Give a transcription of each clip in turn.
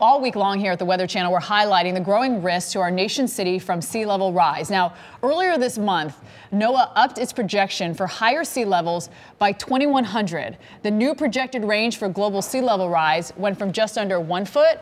All week long here at the Weather Channel, we're highlighting the growing risk to our nation's city from sea level rise. Now, earlier this month, NOAA upped its projection for higher sea levels by 2100. The new projected range for global sea level rise went from just under one foot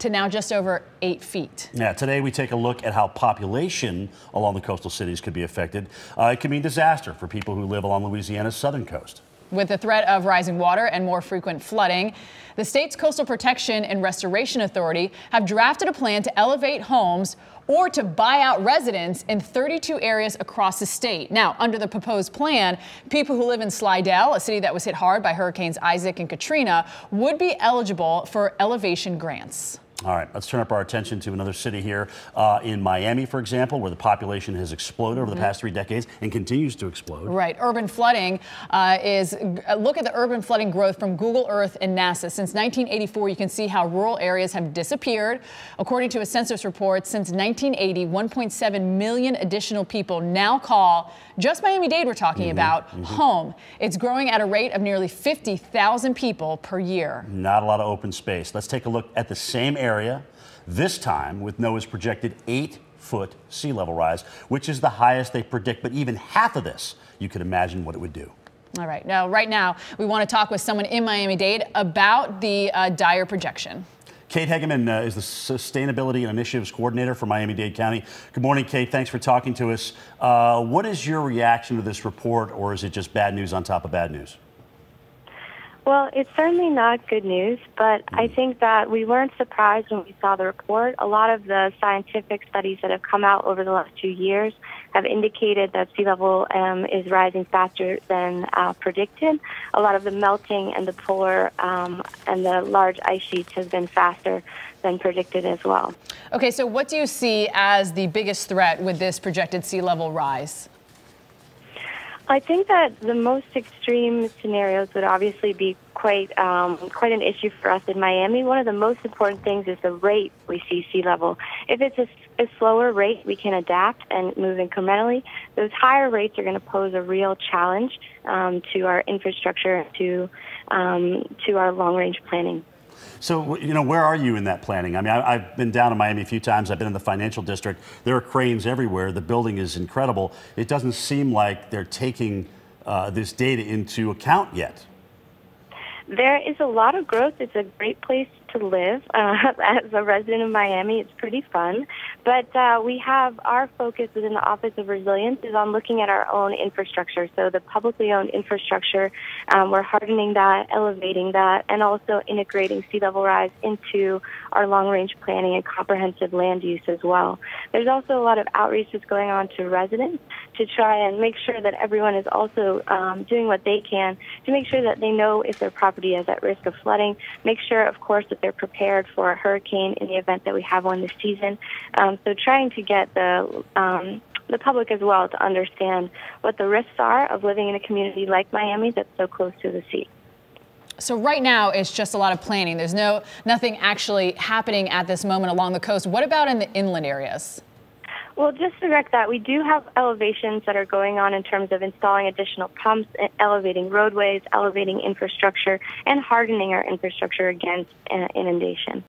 to now just over eight feet. Yeah, today we take a look at how population along the coastal cities could be affected. Uh, it could mean disaster for people who live along Louisiana's southern coast. With the threat of rising water and more frequent flooding, the state's Coastal Protection and Restoration Authority have drafted a plan to elevate homes or to buy out residents in 32 areas across the state. Now, under the proposed plan, people who live in Slidell, a city that was hit hard by Hurricanes Isaac and Katrina, would be eligible for elevation grants. All right, let's turn up our attention to another city here uh, in Miami, for example, where the population has exploded over mm -hmm. the past three decades and continues to explode. Right. Urban flooding uh, is, uh, look at the urban flooding growth from Google Earth and NASA. Since 1984, you can see how rural areas have disappeared. According to a census report, since 1980, 1.7 million additional people now call just Miami Dade we're talking mm -hmm. about mm -hmm. home. It's growing at a rate of nearly 50,000 people per year. Not a lot of open space. Let's take a look at the same area area, this time with NOAA's projected eight foot sea level rise, which is the highest they predict. But even half of this, you could imagine what it would do. All right. Now, right now, we want to talk with someone in Miami Dade about the uh, dire projection. Kate Hagemann uh, is the Sustainability and Initiatives Coordinator for Miami Dade County. Good morning, Kate. Thanks for talking to us. Uh, what is your reaction to this report, or is it just bad news on top of bad news? Well, it's certainly not good news, but I mm. think that we weren't surprised when we saw the report. A lot of the scientific studies that have come out over the last two years have indicated that sea level um, is rising faster than uh, predicted. A lot of the melting and the polar um, and the large ice sheets has been faster than predicted as well. Okay, so what do you see as the biggest threat with this projected sea level rise? I think that the most extreme scenarios would obviously be quite um, quite an issue for us in Miami. One of the most important things is the rate we see sea level. If it's a, a slower rate, we can adapt and move incrementally. Those higher rates are going to pose a real challenge um, to our infrastructure, to um, to our long range planning. So, you know, where are you in that planning? I mean, I, have been down in Miami a few times. I've been in the financial district. There are cranes everywhere. The building is incredible. It doesn't seem like they're taking uh, this data into account yet. There is a lot of growth. It's a great place to live. Uh, as a resident of Miami, it's pretty fun. But uh, we have our focus within the Office of Resilience is on looking at our own infrastructure. So the publicly owned infrastructure, um, we're hardening that, elevating that, and also integrating sea level rise into our long range planning and comprehensive land use as well. There's also a lot of outreach that's going on to residents to try and make sure that everyone is also um, doing what they can to make sure that they know if their property is at risk of flooding. Make sure, of course, that they're prepared for a hurricane in the event that we have one this season. Um, so trying to get the um, the public as well to understand what the risks are of living in a community like Miami that's so close to the sea. So right now it's just a lot of planning. There's no nothing actually happening at this moment along the coast. What about in the inland areas? Well, just to correct that, we do have elevations that are going on in terms of installing additional pumps, elevating roadways, elevating infrastructure, and hardening our infrastructure against uh, inundation.